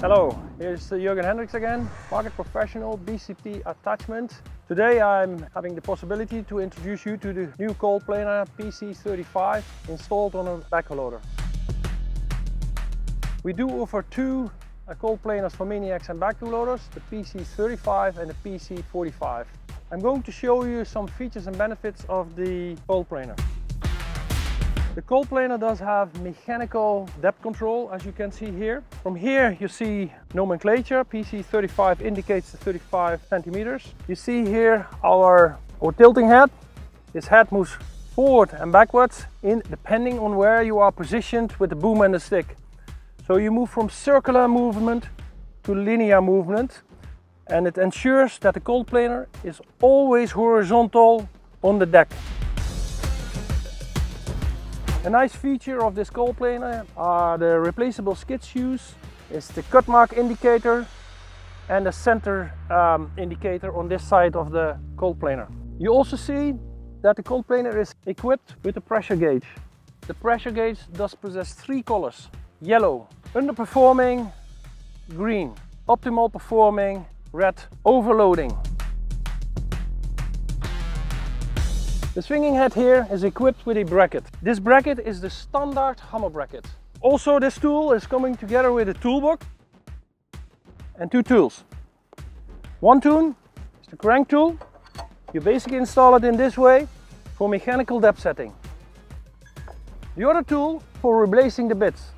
Hello, here's Jürgen Hendricks again, market professional, BCP attachment. Today I'm having the possibility to introduce you to the new cold planer PC35 installed on a backhoe loader. We do offer two uh, cold planers for Mini-X and backhoe loaders, the PC35 and the PC45. I'm going to show you some features and benefits of the cold planer. The cold planer does have mechanical depth control, as you can see here. From here you see nomenclature, PC35 indicates the 35 centimeters. You see here our, our tilting head. This head moves forward and backwards in depending on where you are positioned with the boom and the stick. So you move from circular movement to linear movement and it ensures that the cold planer is always horizontal on the deck. A nice feature of this cold planer are the replaceable skid shoes. It's the cut mark indicator and the center um, indicator on this side of the cold planer. You also see that the cold planer is equipped with a pressure gauge. The pressure gauge does possess three colors. Yellow, underperforming, green, optimal performing, red, overloading. The swinging head here is equipped with a bracket. This bracket is the standard hammer bracket. Also this tool is coming together with a toolbox and two tools. One tool is the crank tool. You basically install it in this way for mechanical depth setting. The other tool for replacing the bits.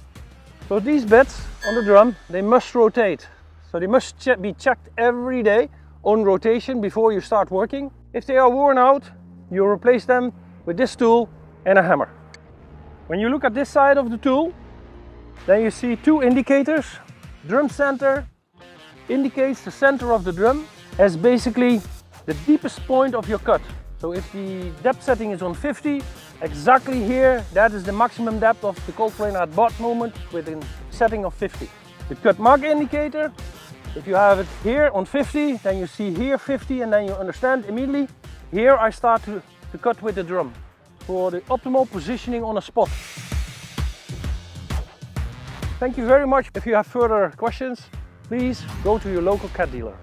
So these bits on the drum, they must rotate. So they must be checked every day on rotation before you start working. If they are worn out, you replace them with this tool and a hammer. When you look at this side of the tool, then you see two indicators. Drum center indicates the center of the drum as basically the deepest point of your cut. So if the depth setting is on 50, exactly here, that is the maximum depth of the cold planer at bottom moment with a setting of 50. The cut mark indicator, if you have it here on 50, then you see here 50 and then you understand immediately here I start to, to cut with the drum for the optimal positioning on a spot. Thank you very much. If you have further questions, please go to your local cat dealer.